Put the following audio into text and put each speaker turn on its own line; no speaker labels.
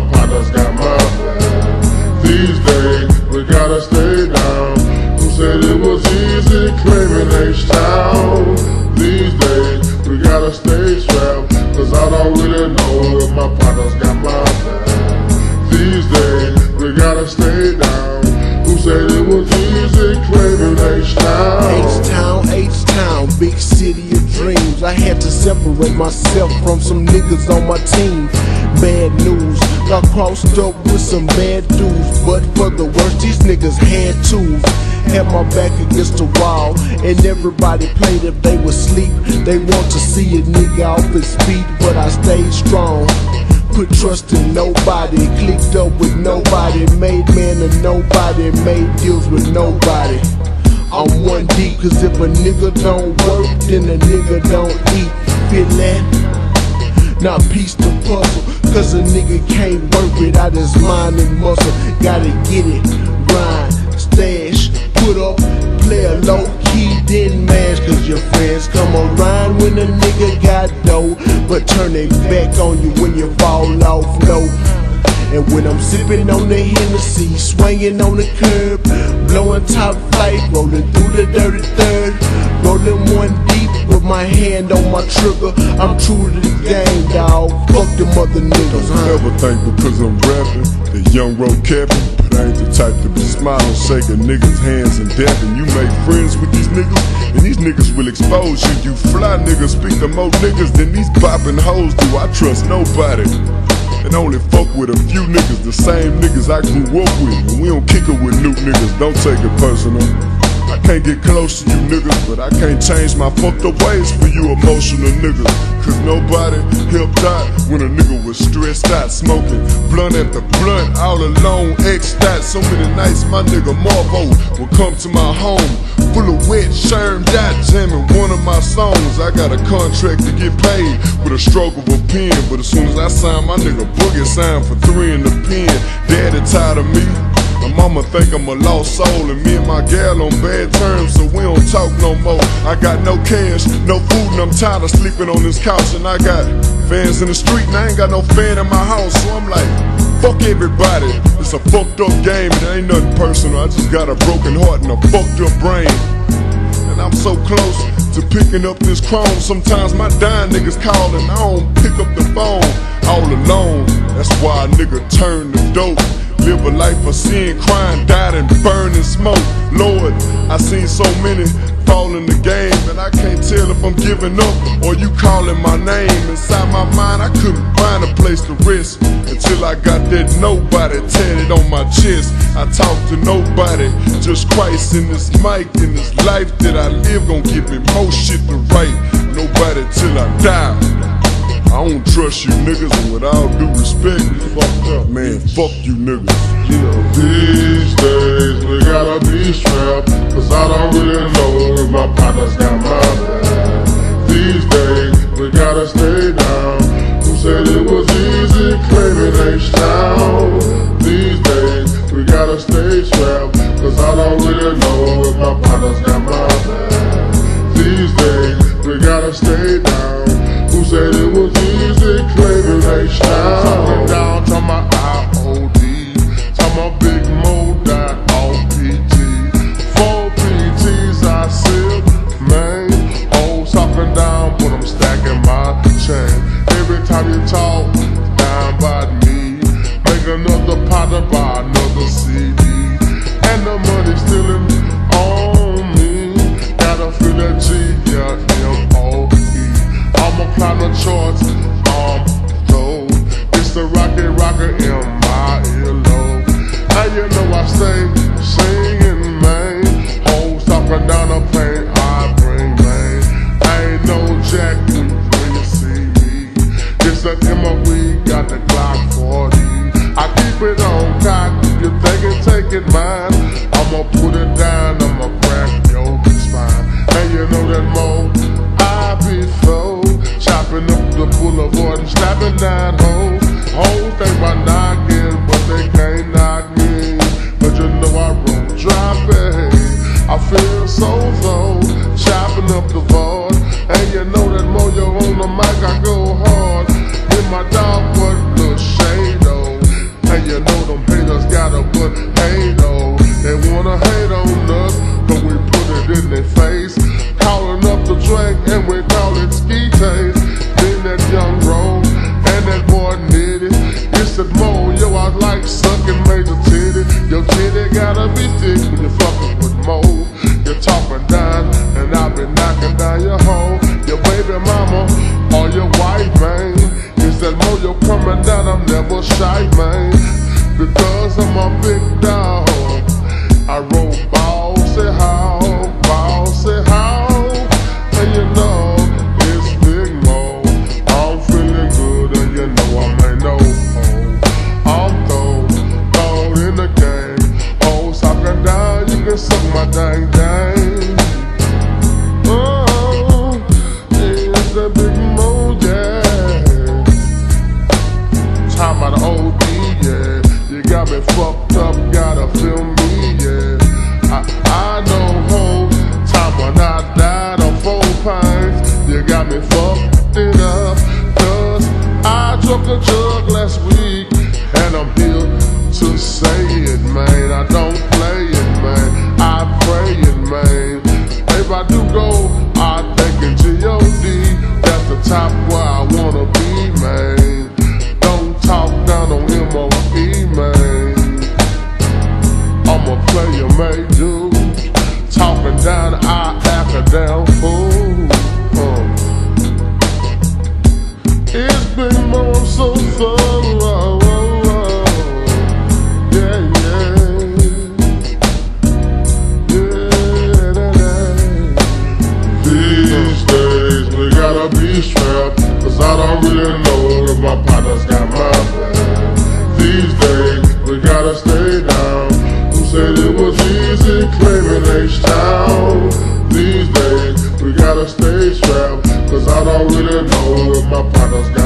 my partner's got my. These days, we gotta stay down. Who said it was easy claiming H-Town? These days, we gotta stay strapped. Cause I don't really know if my partner's got my plan. These days, we gotta stay down. Who said it was easy claiming H-Town?
H-Town, H-Town, big city of dreams. I had to separate myself from some niggas on my team. Bad news, got crossed up with some bad dudes. But for the worst, these niggas had tools. Had my back against the wall, and everybody played if they was sleep. They want to see a nigga off his feet, but I stayed strong. Put trust in nobody, clicked up with nobody, made man of nobody, made deals with nobody. I'm one deep, cause if a nigga don't work, then a nigga don't eat. Feel that? Now piece the puzzle, cause a nigga can't work without his mind and muscle. Gotta get it, grind, stash, put up, play a low key, then mash, cause your friends come around when a nigga got dough, but turn their back on you when you fall off, no. And when I'm sipping on the Hennessy, swinging on the curb, blowing top flight, rolling through the dirty third, rolling one my hand on my trigger. I'm true to the game. Fuck them other niggas?
Never think because I'm rapping the Yung Ro but I ain't the type to be smiling, shaking niggas' hands and dapping. You make friends with these niggas, and these niggas will expose you. You fly niggas speak to more niggas than these popping hoes do. I trust nobody. And only fuck with a few niggas, the same niggas I grew up with. And we don't kick it with new niggas, don't take it personal. I can't get close to you niggas, but I can't change my fucked up ways for you emotional niggas. Cause nobody helped out when a nigga was stressed out, smoking blunt after blunt, all alone, X out. So many nights my nigga Marvo would come to my home, full of wet sherm dot, jamming one of my songs. I got a contract to get paid with a stroke of a pen, but as soon as I sign my nigga Boogie signed for three in the pen, daddy tired of me. My mama think I'm a lost soul and me and my gal on bad terms so we don't talk no more. I got no cash, no food and I'm tired of sleeping on this couch And I got fans in the street and I ain't got no fan in my house So I'm like, fuck everybody. It's a fucked up game and it ain't nothing personal I just got a broken heart and a fucked up brain. And I'm so close to picking up this chrome Sometimes my dying niggas call and I don't pick up the phone All alone, that's why a nigga turn to dope Live a life of sin, crying, died and burning smoke. Lord, I seen so many fall in the game, and I can't tell if I'm giving up or you calling my name. Inside my mind, I couldn't find a place to rest until I got that nobody tatted on my chest. I talk to nobody, just Christ in this mic, in this life that I live, gon' give me more shit to write. Nobody till I die. I don't trust you niggas, and with all due respect, man, fuck you niggas. Yeah. These days, we gotta be strapped, cause I don't really know if my partner's got my back. These days, we gotta stay down. Who said it was easy claiming H-Town? These days, we gotta stay strapped, cause I don't really know if my partner's got down hoes. Hoes think by knocking, but they can't knock me. But you know I roll drop it. I feel so low, chopping up the board. And you know that you on the mic, I go hard. With my dog, but the shade though. And you know them haters gotta but hey though. They wanna hate on us, but we put it in their face. Calling up the drink and we when you're fucking with Mo. You're talking down, and I've been knocking down your hole. Your baby mama, or your wife, man. Is that Mo, you're coming down, I'm never shy, if I do go, I think in G-O-D. That's the top where I wanna be, man. Don't talk down on M-O-E, man. I'm a player, made do. Talking down, I act a damn fool. It's been more so fun. up on those guys.